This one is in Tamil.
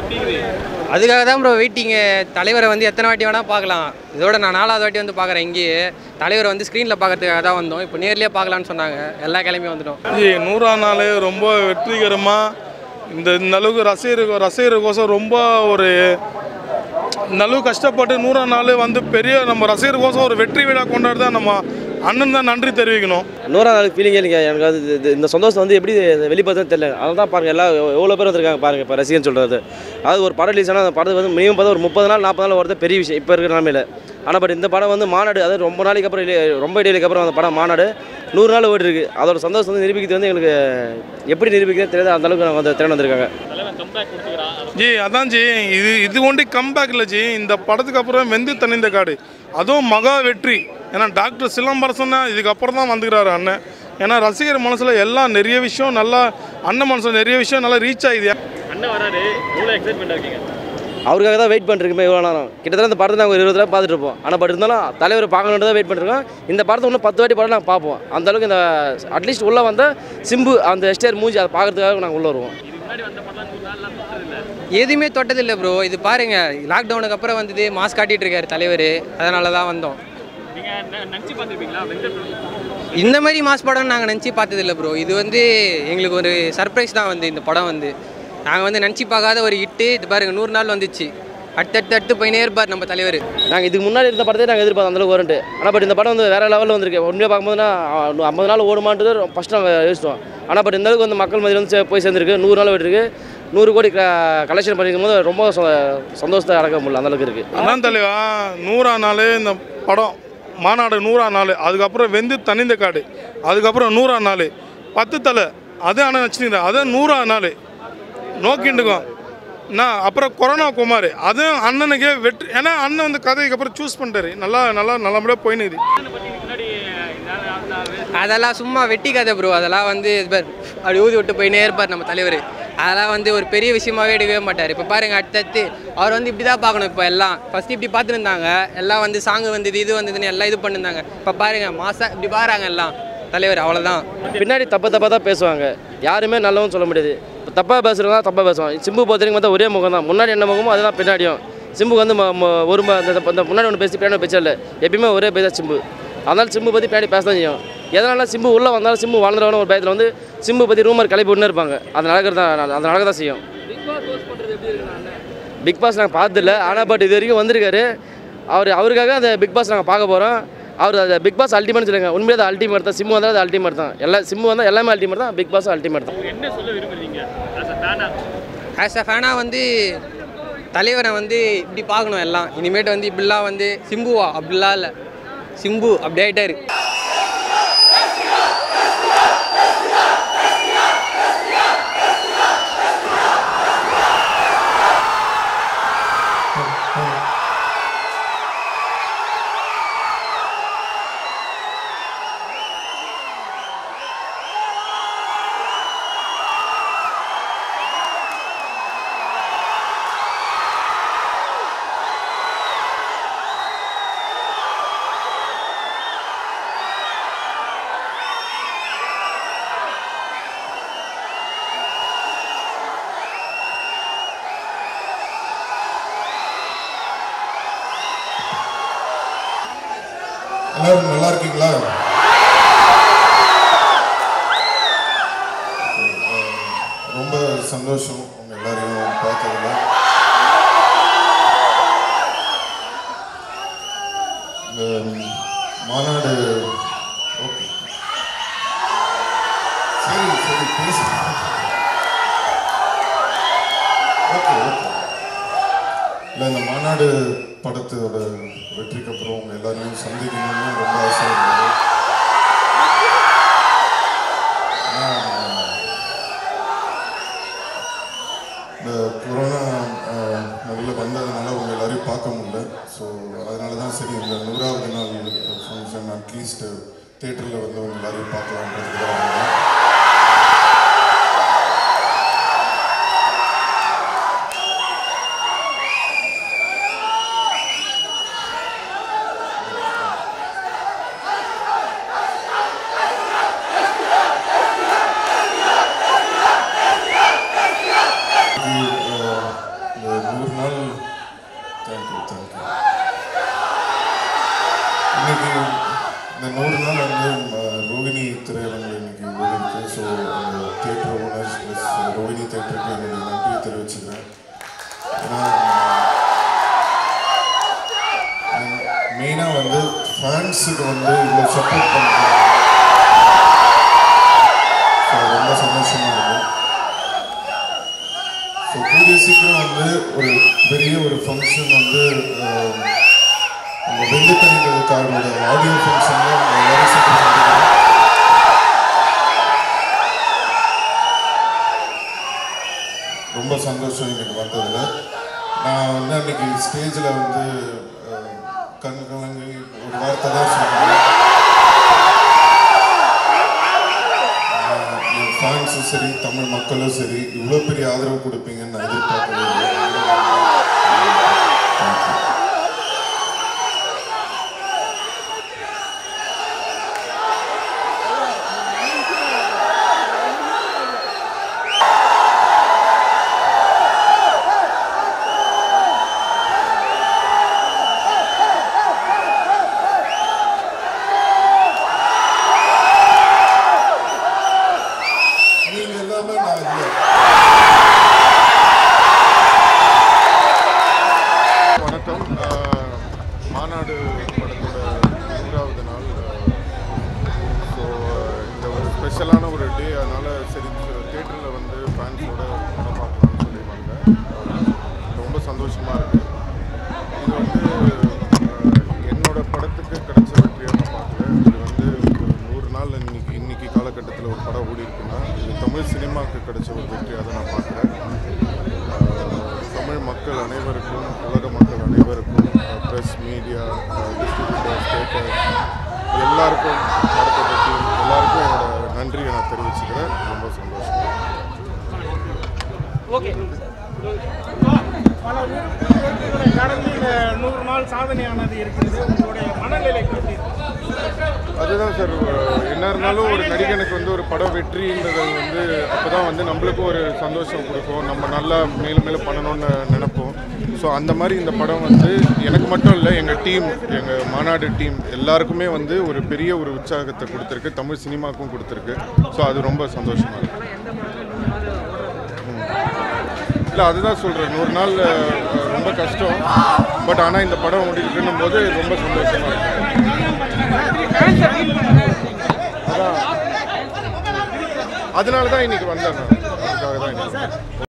எப்படி அதுக்காக தான் ப்ரோ வெயிட்டிங்கு தலைவரை வந்து எத்தனை வாட்டி வேணால் பார்க்கலாம். இதோட நான் நாலாவது வாட்டி வந்து பார்க்குறேன் இங்கேயே. தலைவரை வந்து ஸ்க்ரீனில் பார்க்கறதுக்காக தான் வந்தோம். இப்போ நேர்லேயே பார்க்கலான்னு சொன்னாங்க. எல்லா கிளம்பி வந்துட்டோம். நூறாம் நாள் ரொம்ப வெற்றிகரமாக இந்த இந்த அளவுக்கு ரசிகர் ரசிகருக்கோசம் ரொம்ப ஒரு இந்த அளவுக்கு கஷ்டப்பட்டு நூறாம் நாள் வந்து பெரிய நம்ம ரசிகருக்கோசம் ஒரு வெற்றி விழா கொண்டாடுறதா நம்ம அண்ணன் தான் நன்றி தெரிவிக்கணும். நூறாம் நாள் ஃபீலிங்கே இல்லைங்க. எனக்கு அது இந்த சந்தோஷம் வந்து எப்படி வெளிப்படுத்துன்னு தெரியல. அதனால தான் பாருங்கள் எல்லாம் எவ்வளோ பேர் வந்திருக்காங்க பாருங்கள் இப்போ ரசிகன் சொல்கிறது அது ஒரு படம் ரிலீஸ் ஆனால் அந்த படத்துக்கு வந்து மினிமம் பார்த்தா ஒரு முப்பது நாள் நாற்பது நாள் வரது பெரிய விஷயம். இப்போ இருக்கிற நிலமையில. ஆனால் பட் இந்த படம் வந்து மாநாடு அதாவது ரொம்ப நாளைக்கு அப்புறம் ரொம்ப இடைவெளிக்கு அப்புறம் அந்த படம் மாநாடு நூறு நாள் ஓடி இருக்கு. அதோட சந்தோஷம் வந்து நிரூபிக்கிறது வந்து எங்களுக்கு எப்படி நிரூபிக்கிறது தெரியாது அந்த அளவுக்கு நாங்கள் வந்து திறன் வந்திருக்காங்க. ஜி அதான் ஜி இது இது ஒண்டி கம்பேக் இல்லை ஜி. இந்த படத்துக்கு அப்புறம் வெந்து தணிந்த காடு. அதுவும் மகா வெற்றி. ஏன்னா டாக்டர் சிலம்பரசன் இதுக்கப்புறம் தான் வந்துக்கிறாரு அண்ணன். ஏன்னா ரசிகர் மனசில் எல்லாம் நிறைய விஷயம் நல்லா அண்ணன் மனசில் நிறைய விஷயம் நல்லா ரீச் ஆகுது. அண்ணன் வராரு எவ்வளோ எக்ஸைட்மெண்ட்டாக இருக்கீங்க? அவருக்காக தான் வெயிட் பண்ணிருக்கோமே இவ்வளோ நேரம். கிட்டத்தட்ட இந்த படத்தை நாங்கள் ஒரு இருபது தடவை பார்த்துட்டு இருப்போம். ஆனால் பட் இருந்தாலும் தலைவர் பார்க்கணுன்ட்டு தான் வெயிட் பண்ணிருக்கோம் இந்த படத்தை இன்னும் பத்து வாட்டி படம் நாங்கள் பார்ப்போம். அந்த அளவுக்கு இந்த அட்லீஸ்ட் உள்ளே வந்தால் சிம்பு அந்த எஸ்டேர் மூஞ்சி அதை பார்க்கறதுக்காக நாங்கள் உள்ளே வருவோம். எதுவுமே தொட்டதில்லை ப்ரோ இது பாருங்க லாக்டவுனுக்கு அப்புறம் வந்தது மாஸ்க் காட்டிட்டு இருக்காரு தலைவர். அதனால தான் வந்தோம். இந்த மாதிரி மாஸ் படம் நாங்கள் நினச்சி பார்த்ததில்ல ப்ரோ இது வந்து எங்களுக்கு ஒரு சர்ப்ரைஸ் தான் வந்து இந்த படம் வந்து. நாங்கள் வந்து நினச்சி பார்க்காத ஒரு ஹிட்டு இது பாருங்க நூறு நாள் வந்துச்சு. அடுத்தடுத்து அடுத்து போயினே இருப்பார் நம்ம தலைவர். நாங்கள் இதுக்கு முன்னாடி இருந்த படத்தை நாங்கள் எதிர்பார்த்தோம் அந்தளவுக்கு வரன்ட்டு ஆனால் பட் இந்த படம் வந்து வேறு லெவலில் வந்திருக்கு. உண்மையாக பார்க்கும்போதுனா ஐம்பது நாள் ஓடுமான்ட்டு ஃபஸ்ட் நாங்கள் யோசிச்சோம். ஆனால் பட் இந்த அளவுக்கு வந்து மக்கள் மத்தியில் வந்து போய் சேர்ந்துருக்கு. நூறு நாள் போயிட்டு நூறு கோடி கலெக்ஷன் பண்ணிருக்கும் போது ரொம்ப ச- சந்தோஷத்தை அடக்க முடியல அந்த அளவுக்கு இருக்குது அதான் தலைவா நூறாம் நாள் இந்த படம். மாநாடு நூறாம் நாள் அதுக்கப்புறம் வெந்து தனிந்த காடு அதுக்கப்புறம் நூறாம் நாள். பத்து தலை அது அண்ணன் வச்சுருந்தேன் அது நூறாம் நாள். நோக்கிண்டுக்கும் நான் அப்புறம் கொரோனா குமார் அதுவும் அண்ணனுக்கே வெற்றி. ஏன்னா அண்ணன் வந்து கதைக்கு அப்புறம் சூஸ் பண்ணிட்டாரு. நல்லா நல்லா நல்லபடியாக போயினுது முன்னாடி அதெல்லாம் சும்மா வெட்டி கதை ப்ரோ அதெல்லாம் வந்து அப்படி ஊதி விட்டு போயினே இருப்பார் நம்ம தலைவர். அதெல்லாம் வந்து ஒரு பெரிய விஷயமாவே எடுக்கவே மாட்டார். இப்போ பாருங்க அடுத்தடுத்து அவர் வந்து இப்படி தான் பார்க்கணும். இப்போ எல்லாம் ஃபஸ்ட்டு இப்படி பார்த்துருந்தாங்க. எல்லாம் வந்து சாங்கு வந்தது இது வந்ததுன்னு எல்லாம் இது பண்ணிருந்தாங்க. இப்போ பாருங்க மாசா இப்படி பாருங்க எல்லாம். தலைவர் அவ்வளோதான் பின்னாடி தப்பு தப்பாக தான் பேசுவாங்க. யாருமே நல்லவும் சொல்ல முடியாது. இப்போ தப்பாக பேசுகிறவங்க தப்பாக பேசுவாங்க. சிம்பு பொறுத்தவரைக்கும் பார்த்தா ஒரே முகம் தான். முன்னாடி என்ன முகமோ அதுதான் பின்னாடியும். சிம்புக்கு வந்து ம- ம- ஒரு முன்னாடி ஒன்று பேசி பின்னாடி பேச்சல இல்லை. எப்பயுமே ஒரே பேச சிம்பு. அதனால சிம்பு பற்றி பின்னாடி பேச தான் செய்யும். எதனால சிம்பு உள்ளே வந்தாலும் சிம்பு வாழ்ந்துடணும் ஒரு பயத்தில் வந்து சிம்பு பற்றி ரூமர் கிளப்பி விட்டுனே இருப்பாங்க. அது நடக்கிறது தான் அது நடக்க தான் செய்யும். பிக் பாஸ் நாங்கள் பார்த்ததில்ல. ஆனால் பட் இது வரைக்கும் வந்திருக்காரு. அவர் அவருக்காக அந்த பிக் பாஸ் நாங்கள் பார்க்க போகிறோம் அவர் அந்த பிக் பாஸ் அல்டிமேட் சொல்லுங்க உண்மையாக அது அல்டிமேட் தான். சிம்மு வந்தால் அது அல்டிமேட் தான். எல்லா சிம்மு வந்தால் எல்லாமே அல்டிமேட் தான். பிக் பாஸ் அல்டிமேட் தான். என்ன சொல்ல விரும்புறீங்க? ஆஸ் அ ஃபேனா ஆஸ் அ ஃபேனாக வந்து தலைவரை வந்து இப்படி பார்க்கணும் எல்லாம். இனிமேட்டு வந்து இப்படிலாம் வந்து சிம்புவா? அப்படிலாம் இல்லை. சிம்பு அப்படி ஆகிட்டாரு எல்லாரும் நல்லா இருக்கீங்களா? ரொம்ப சந்தோஷம் உங்க எல்லாரையும் பார்த்ததுல இந்த மாநாடு ஓகே சரி சரி பேச ஓகே ஓகே இல்லை இந்த மாநாடு படத்தோட வெற்றிக்கு அப்புறம் உங்க எல்லாரையும் சந்திக்கணும்னு ரொம்ப ஆசை இருந்தது. இந்த கொரோனா நடுவில் வந்ததுனால உங்க எல்லாரையும் பார்க்க முடியல. ஸோ அதனால தான் சரி இந்த நூறாவது நாள் ஃபங்க்ஷன் அட்லீஸ்ட் தேட்டரில் வந்து உங்க எல்லாரையும் பார்க்கலான்றதுக்கு தான் வந்தேன் இன்னைக்கு, அஹ், நாள் வந்து அஹ், ரோகிணி திரையரங்கில் இன்னைக்கு ஓடிருக்கு ஸோ அந்த தியேட்டர் ஓனர்ஸ் ப்ளஸ் ரோகிணி தியேட்டருக்கு என்னுடைய நன்றியை தெரிவிச்சுக்கிறேன். ஏன்னா மெயினாக வந்து ஃபேன்ஸுக்கு வந்து இவ்வளோ சப்போர்ட் பண்ணுறாங்க ரொம்ப சந்தோஷமாக இருக்கும் ஸோ கூடிய சீக்கிரம் வந்து ஒரு பெரிய ஒரு ஃபங்க்ஷன் வந்து um, அஹ், நம்ம ஆடியோ ஃபங்க்ஷனில் எல்லாரும் சீக்கிரம் ரொம்ப சந்தோஷம் எனக்கு வந்ததில். நான் வந்து அன்னைக்கு ஸ்டேஜில் வந்து கண் கலங்கி ஒரு வார்த்தை தான் சொன்னேன். என் ஃபேன்ஸும் சரி தமிழ் மக்களும் சரி இவ்வளோ பெரிய ஆதரவு கொடுப்பீங்கன்னு நான் எதிர்பார்க்கவே நீங்க எல்லாமே நான் மக்கள் அனைவருக்கும் உலக மக்கள் அனைவருக்கும் ப்ரெஸ் மீடியா டிஸ்ட்ரிபியூட்டர் ஸ்டேட்டர் எல்லாருக்கும் படத்தை பற்றி எல்லாருக்கும் என்னோட நன்றியை நான் தெரிவிச்சுக்கிறேன். ரொம்ப சந்தோஷம். பல உயிர்களை கடந்து இந்த நூறு நாள் சாதனையானது இருக்கிறது. உங்களுடைய மனநிலை இருக்கு? அதுதான் சார் என்ன இருந்தாலும் ஒரு நடிகனுக்கு வந்து ஒரு படம் வெற்றின்றது வந்து அப்போ தான் வந்து நம்மளுக்கும் ஒரு சந்தோஷம் கொடுக்கும். நம்ம நல்லா மேலும் மேலும் பண்ணணும்னு நினைப்போம். ஸோ அந்த மாதிரி இந்த படம் வந்து எனக்கு மட்டும் இல்லை எங்கள் டீம் எங்கள் மாநாடு டீம் எல்லாருக்குமே வந்து ஒரு பெரிய ஒரு உற்சாகத்தை கொடுத்துருக்கு. தமிழ் சினிமாவுக்கும் கொடுத்துருக்கு. ஸோ அது ரொம்ப சந்தோஷமாக இருக்கு. இல்லை அதுதான் சொல்கிறேன் நூறு நாள் ரொம்ப கஷ்டம். பட் ஆனால் இந்த படம் ஓடிட்டுன்னும் போது ரொம்ப சந்தோஷமாக இருக்கு. அதான். அதனால தான் இன்னைக்கு வந்தேன் அதுக்காக தான் இன்னைக்கு